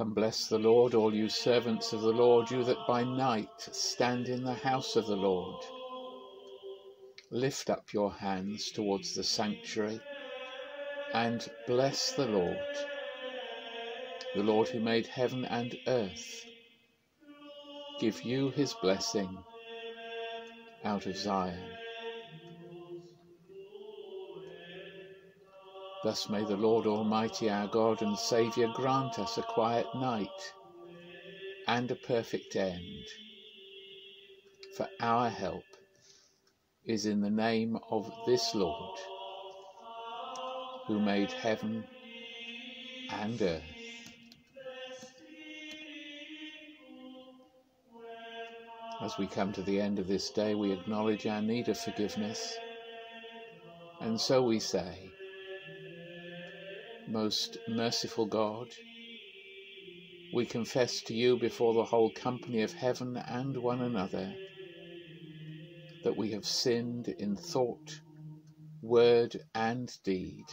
Come bless the Lord, all you servants of the Lord, you that by night stand in the house of the Lord. Lift up your hands towards the sanctuary and bless the Lord, the Lord who made heaven and earth. Give you his blessing out of Zion. Thus may the Lord Almighty, our God and Saviour, grant us a quiet night and a perfect end. For our help is in the name of this Lord, who made heaven and earth. As we come to the end of this day, we acknowledge our need of forgiveness, and so we say, most merciful God, we confess to you before the whole company of heaven and one another that we have sinned in thought, word, and deed,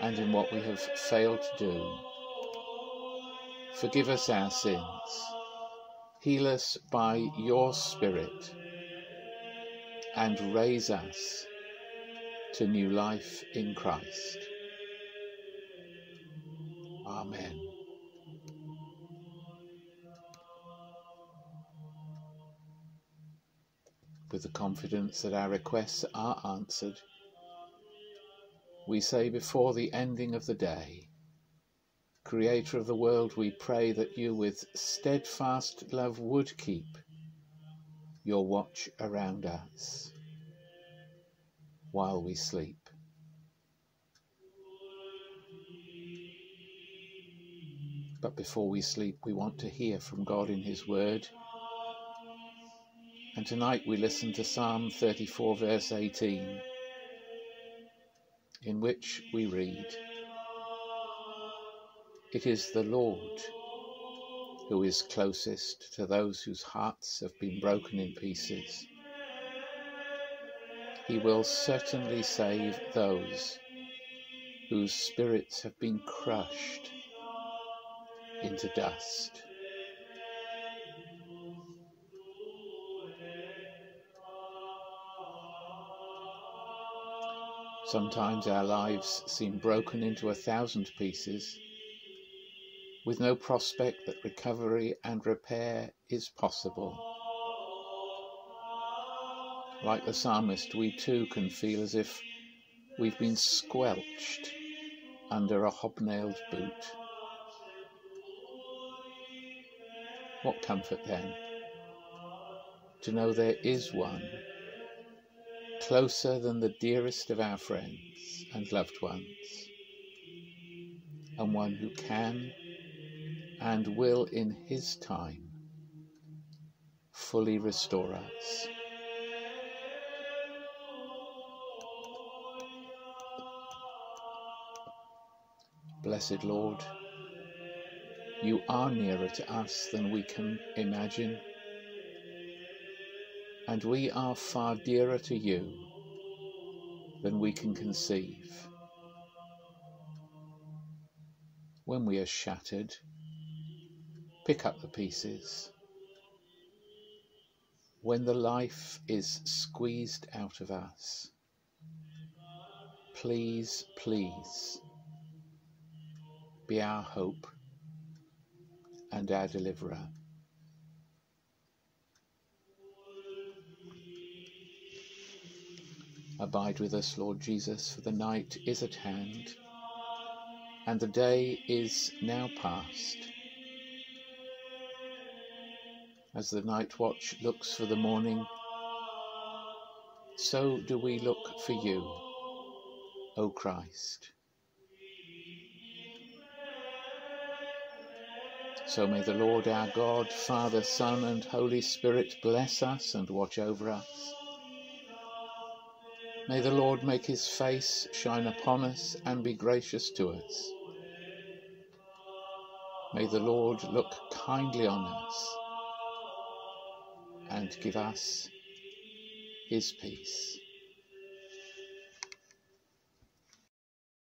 and in what we have failed to do. Forgive us our sins, heal us by your Spirit, and raise us to new life in Christ. Amen. With the confidence that our requests are answered, we say before the ending of the day, Creator of the world, we pray that you with steadfast love would keep your watch around us while we sleep. But before we sleep, we want to hear from God in His Word. And tonight we listen to Psalm 34, verse 18, in which we read It is the Lord who is closest to those whose hearts have been broken in pieces. He will certainly save those whose spirits have been crushed into dust. Sometimes our lives seem broken into a thousand pieces, with no prospect that recovery and repair is possible. Like the psalmist, we too can feel as if we've been squelched under a hobnailed boot. What comfort then to know there is one closer than the dearest of our friends and loved ones, and one who can and will in his time fully restore us. Blessed Lord, you are nearer to us than we can imagine. And we are far dearer to you than we can conceive. When we are shattered, pick up the pieces. When the life is squeezed out of us, please, please be our hope and our deliverer. Abide with us, Lord Jesus, for the night is at hand, and the day is now past. As the night watch looks for the morning, so do we look for you, O Christ. So may the Lord our God, Father, Son, and Holy Spirit bless us and watch over us. May the Lord make his face shine upon us and be gracious to us. May the Lord look kindly on us and give us his peace.